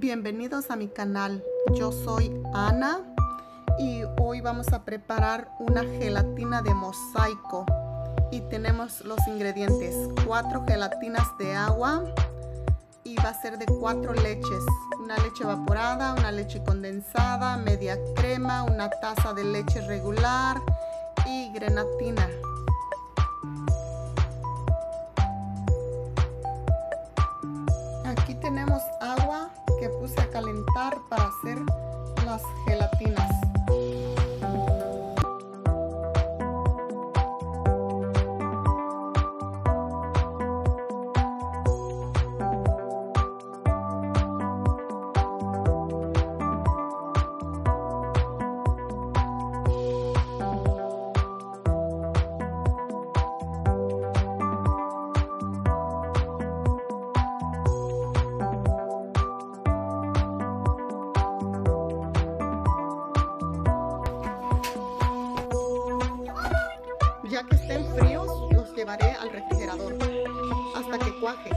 Bienvenidos a mi canal. Yo soy Ana y hoy vamos a preparar una gelatina de mosaico. Y tenemos los ingredientes: cuatro gelatinas de agua y va a ser de cuatro leches: una leche evaporada, una leche condensada, media crema, una taza de leche regular y grenatina. Calentar para hasta que cuaje.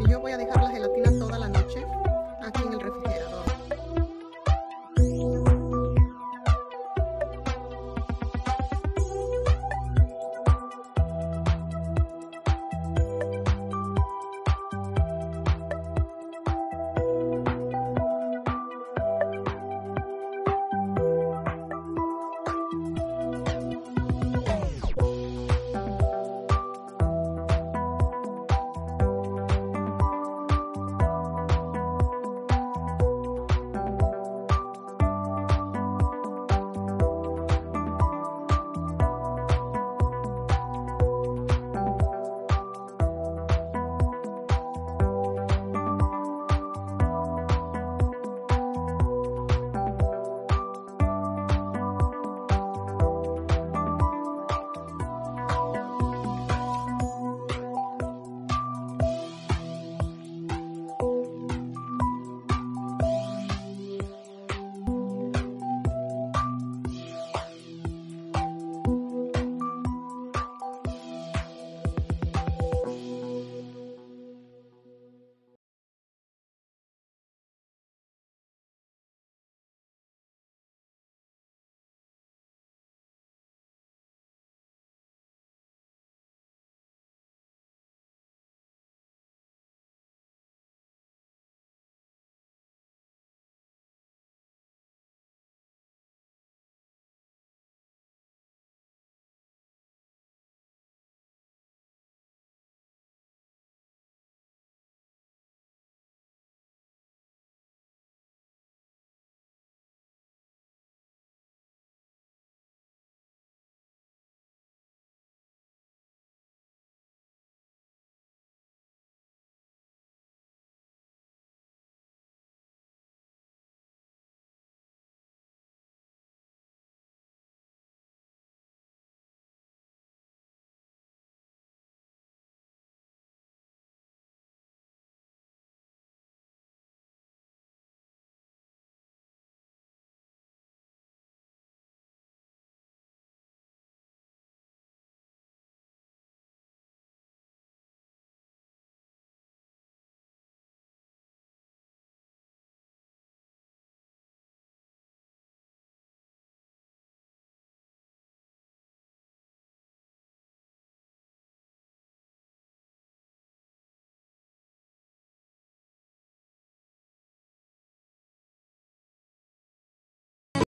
Y yo voy a dejar la gelatina toda la noche aquí en el refrigerador.